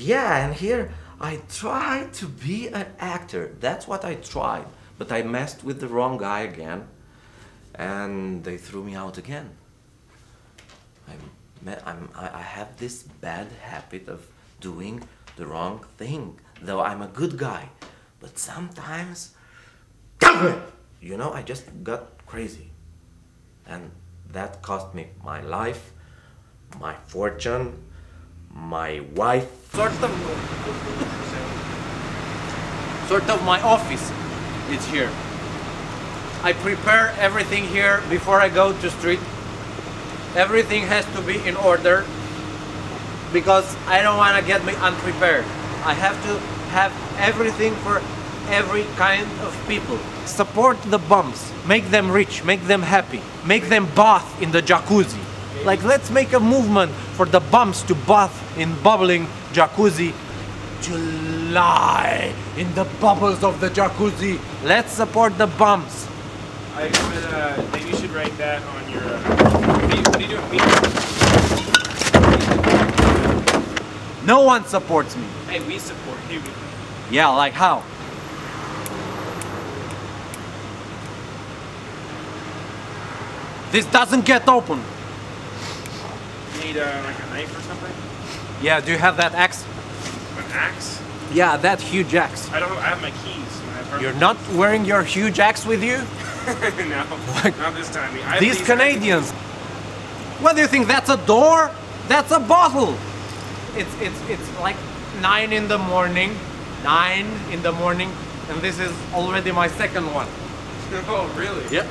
yeah, and here I tried to be an actor. That's what I tried. But I messed with the wrong guy again, and they threw me out again. I'm, I'm, I I have this bad habit of doing the wrong thing, though I'm a good guy. But sometimes, you know, I just got crazy. And that cost me my life, my fortune, my wife. Sort of. Sort of my office is here. I prepare everything here before I go to street. Everything has to be in order because I don't want to get me unprepared. I have to have everything for every kind of people. Support the bums, make them rich, make them happy, make them bath in the jacuzzi. Like let's make a movement for the bums to bath in bubbling jacuzzi to lie in the bubbles of the jacuzzi. Let's support the bums. I would uh, think you should write that on your. Uh, what, are you, what are you doing? Me? No one supports me. Hey, we support you. Yeah, like how? This doesn't get open. Need uh, like a knife or something? Yeah, do you have that axe? An axe? Yeah, that huge axe. I don't. I have my keys. in my apartment. You're not wearing your huge axe with you? no, not this time. I have These Canadians. What do you think? That's a door? That's a bottle. It's it's it's like nine in the morning, nine in the morning, and this is already my second one. oh, really? Yep.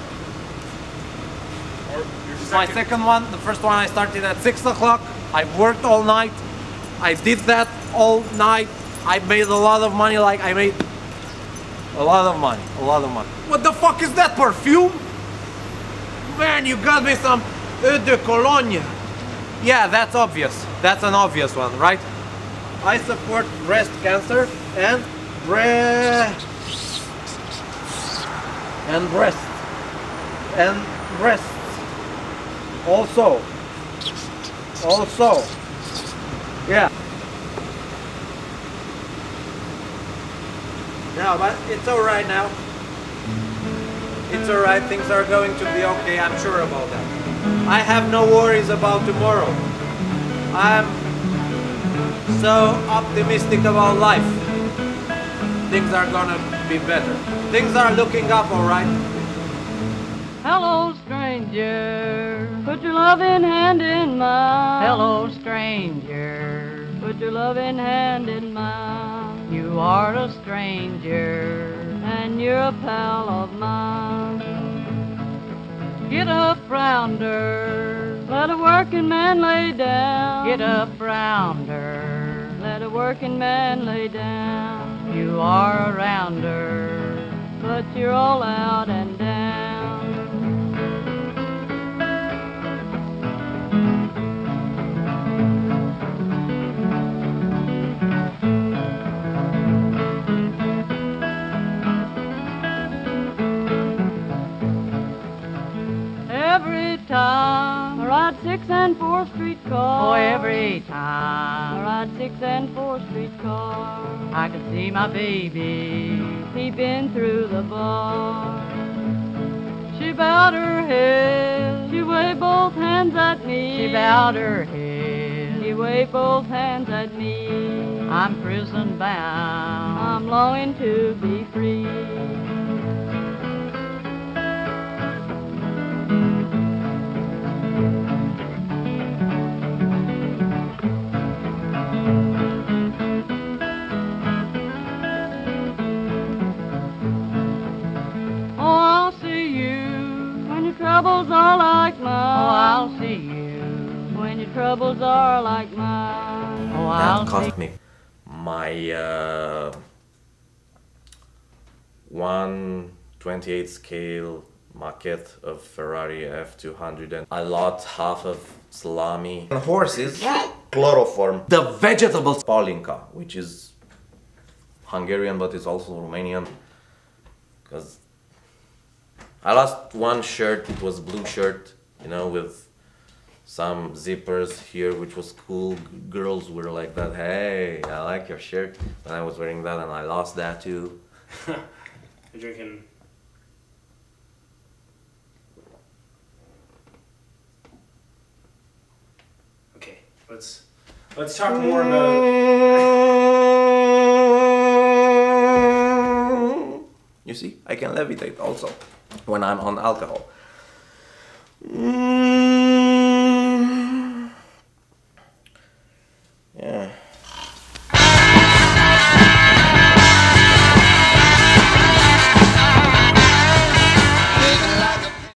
My second one. The first one I started at six o'clock. I worked all night. I did that all night. I made a lot of money. Like I made a lot of money. A lot of money. What the fuck is that perfume? Man, you got me some eau de cologne. Yeah, that's obvious. That's an obvious one, right? I support breast cancer and breast and breast and breasts. Also. Also. Yeah. No, but it's alright now. It's alright, things are going to be okay, I'm sure about that. I have no worries about tomorrow. I'm so optimistic about life. Things are gonna be better. Things are looking up, alright? Hello, stranger. Put your loving hand in mine. Hello, stranger. Put your loving hand in mine. You are a stranger, and you're a pal of mine. Get up, rounder. Let a working man lay down. Get up, rounder. Let a working man lay down. You are a rounder, but you're all out and down. Time I ride six and four street car. Oh, every time I ride six and four street car. I can see my baby peeping through the bar. She bowed her head, she waved both hands at me. She bowed her head, she waved both hands at me. I'm prison bound, I'm longing to be free. Troubles are like mine. Oh, I'll see you when your troubles are like mine. Oh, I'll that cost me my uh, 128 scale maquette of Ferrari F200 and I lot half of salami and horses chloroform the vegetables Palinka which is Hungarian but it's also Romanian because I lost one shirt it was blue shirt you know with some zippers here, which was cool. Girls were like that. Hey, I like your shirt. And I was wearing that, and I lost that too. You're drinking. Okay, let's let's talk more about. You see, I can levitate also when I'm on alcohol. Mm.